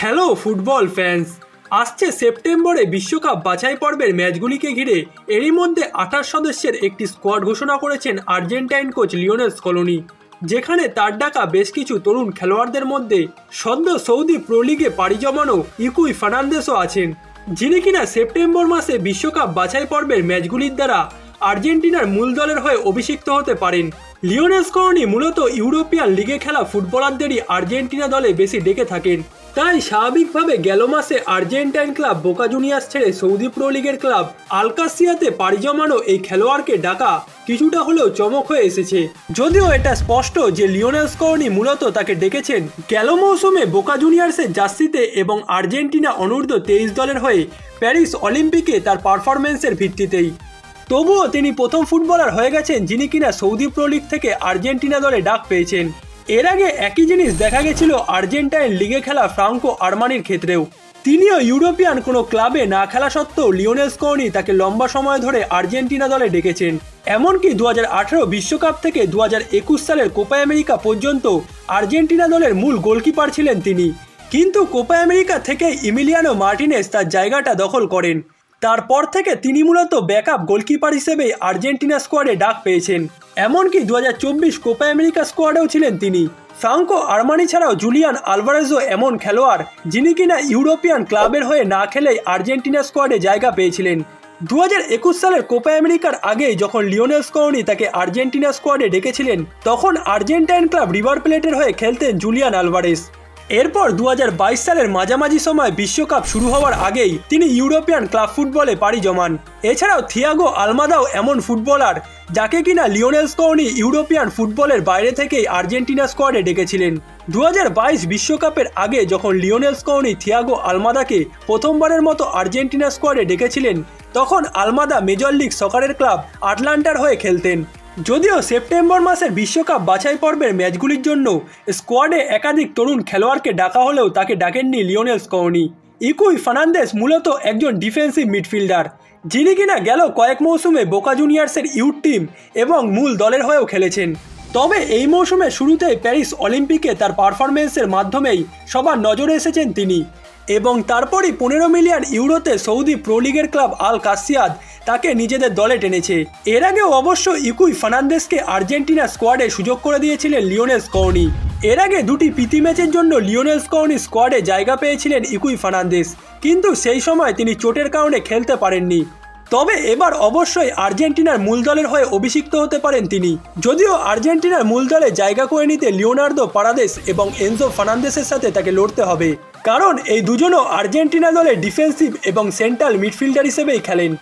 Hello football fans, আসছে সেপ্টেম্বরে বিশ্বকাপ বাছাই পর্বের ম্যাচগুলিকে ঘিরে। এরই মধ্যে আঠাশ সদস্যের একটি স্কোয়াড ঘোষণা করেছেন আর্জেন্টাইন কোচ লিওনেল স্কলোনি, যেখানে তার ডাকা বেশ কিছু তরুণ খেলোয়াড়দের মধ্যে সদ্য সৌদি প্রো লিগে পাড়ি জমানো ইকুই ফার্নান্দেসও আছেন, যিনি কিনা সেপ্টেম্বর মাসে বিশ্বকাপ বাছাই পর্বের ম্যাচগুলির দ্বারা আর্জেন্টিনার মূল দলের হয়ে অভিষিক্ত হতে পারেন। লিওনেল স্করনি মূলত ইউরোপিয়ান লিগে খেলা ফুটবলারদেরই আর্জেন্টিনা দলে বেশি ডেকে থাকেন। তাই স্বাভাবিকভাবে গেল মাসে আর্জেন্টাইন ক্লাব বোকা জুনিয়ার্স ছেড়ে সৌদি প্রো লিগের ক্লাব আলকাসিয়াতে পাড়ি জমানো এই খেলোয়াড়কে ডাকা কিছুটা হলেও চমক হয়ে এসেছে। যদিও এটা স্পষ্ট যে লিওনেল স্কর্নি মূলত তাকে ডেকেছেন গেল মৌসুমে বোকা জুনিয়ার্সের জার্সিতে এবং আর্জেন্টিনা অনূর্ধ্ব তেইশ দলের হয়ে প্যারিস অলিম্পিকে তার পারফরমেন্সের ভিত্তিতেই। তবুও তিনি প্রথম ফুটবলার হয়ে গেছেন যিনি কিনা সৌদি প্রো লিগ থেকে আর্জেন্টিনা দলে ডাক পেয়েছেন। এর আগে একই জিনিস দেখা গেছিল আর্জেন্টাইন লিগে খেলা ফ্রাঙ্কো আরমানির ক্ষেত্রেও। তিনিও ইউরোপিয়ান কোনো ক্লাবে না খেলা সত্ত্বেও লিওনেল স্কর্নি তাকে লম্বা সময় ধরে আর্জেন্টিনা দলে ডেকেছেন। এমনকি দু হাজার বিশ্বকাপ থেকে দু হাজার একুশ সালের কোপা আমেরিকা পর্যন্ত আর্জেন্টিনা দলের মূল গোলকিপার ছিলেন তিনি। কিন্তু কোপা আমেরিকা থেকে ইমিলিয়ানো মার্টিনেস তার জায়গাটা দখল করেন। তারপর থেকে তিনি মূলত ব্যাকআপ গোলকিপার হিসেবে আর্জেন্টিনা স্কোয়াডে ডাক পেয়েছেন। এমনকি দু হাজার চব্বিশ কোপা আমেরিকা স্কোয়াডেও ছিলেন তিনি। ফ্রাঙ্কো আরমানি ছাড়াও জুলিয়ান আলভারেজও এমন খেলোয়াড় যিনি কিনা ইউরোপিয়ান ক্লাবের হয়ে না খেলেই আর্জেন্টিনা স্কোয়াডে জায়গা পেয়েছিলেন। দু হাজার একুশ সালের কোপা আমেরিকার আগে যখন লিওনেল স্কোনি তাকে আর্জেন্টিনা স্কোয়াডে ডেকেছিলেন, তখন আর্জেন্টাইন ক্লাব রিভার প্লেটের হয়ে খেলতেন জুলিয়ান আলভারেজ। এরপর দু হাজার বাইশ সালের মাঝামাঝি সময় বিশ্বকাপ শুরু হওয়ার আগেই তিনি ইউরোপিয়ান ক্লাব ফুটবলে পাড়ি জমান। এছাড়াও থিয়াগো আলমাদাও এমন ফুটবলার যাকে কিনা লিওনেল স্কোনি ইউরোপিয়ান ফুটবলের বাইরে থেকেই আর্জেন্টিনা স্কোয়াডে ডেকেছিলেন। দু বিশ্বকাপের আগে যখন লিওনেল স্কোনি থিয়াগো আলমাদাকে প্রথমবারের মতো আর্জেন্টিনা স্কোয়াডে ডেকেছিলেন, তখন আলমাদা মেজর লিগ সকারের ক্লাব আটলান্টার হয়ে খেলতেন। যদিও সেপ্টেম্বর মাসের বিশ্বকাপ বাছাই পর্বের ম্যাচগুলির জন্য স্কোয়াডে একাধিক তরুণ খেলোয়াড়কে ডাকা হলেও তাকে ডাকেননি লিওনেল স্কৌনি ইকুই ফার্নান্দেস মূলত একজন ডিফেন্সিভ মিডফিল্ডার, যিনি কিনা গেল কয়েক মৌসুমে বোকা জুনিয়ার্সের ইউথ টিম এবং মূল দলের হয়েও খেলেছেন। তবে এই মৌসুমে শুরুতেই প্যারিস অলিম্পিকে তার পারফরমেন্সের মাধ্যমেই সবার নজরে এসেছেন তিনি এবং তারপরই পনেরো মিলিয়ন ইউরোতে সৌদি প্রো লিগের ক্লাব আল কাসিয়াদ তাকে নিজেদের দলে টেনেছে। এর আগেও অবশ্য ইকুই ফার্নান্দেসকে আর্জেন্টিনা স্কোয়াডে সুযোগ করে দিয়েছিলেন লিওনেল স্কর্নি এর আগে দুটি প্রীতি ম্যাচের জন্য লিওনেল স্কর্নি স্কোয়াডে জায়গা পেয়েছিলেন ইকুই ফার্নান্দেস কিন্তু সেই সময় তিনি চোটের কারণে খেলতে পারেননি। তবে এবার অবশ্যই আর্জেন্টিনার মূল দলের হয়ে অভিষিক্ত হতে পারেন তিনি। যদিও আর্জেন্টিনার মূল দলে জায়গা করে নিতে লিওনার্দো পারাদেস এবং এনজো ফার্নান্দেসের সাথে তাকে লড়তে হবে, কারণ এই দুজনও আর্জেন্টিনা দলে ডিফেন্সিভ এবং সেন্ট্রাল মিডফিল্ডার হিসেবেই খেলেন।